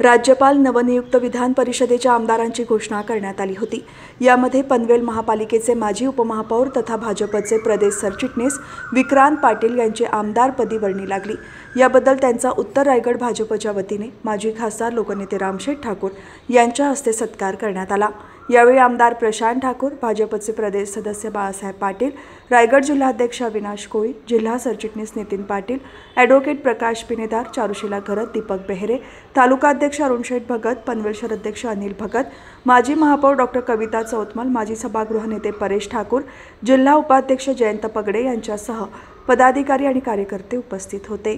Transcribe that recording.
राज्यपाल नवनियुक्त विधान परिषदेच्या आमदारांची घोषणा करण्यात आली होती. यामध्ये पनवेल महापालिकेचे माजी उपमहापौर तथा भाजपचे प्रदेश सरचिटणीस विक्रांत पाटील यांची आमदारपदी वर्णी लागली. याबद्दल त्यांचा उत्तर रायगड भाजपच्या वतीने माजी खासदार लोकनेते रामशेठ ठाकूर यांच्या हस्ते सत्कार करण्यात आला. यावेळी आमदार प्रशांत ठाकूर भाजपचे प्रदेश सदस्य बाळासाहेब पाटील रायगड जिल्हाध्यक्ष अविनाश कोळी जिल्हा सरचिटणीस नितीन पाटील ॲडव्होकेट प्रकाश पिनेदार चारुशिला घरत दीपक बेहरे तालुकाध्यक्ष अरुणशेठ भगत पनवेल शहराध्यक्ष अनिल भगत माजी महापौर डॉक्टर कविता चौतमल माजी सभागृह नेते परेश ठाकूर जिल्हा उपाध्यक्ष जयंत पगडे यांच्यासह पदाधिकारी आणि कार्यकर्ते उपस्थित होते.